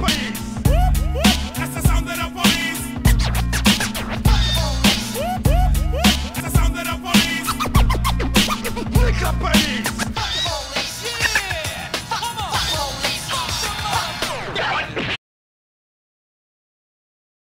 peace.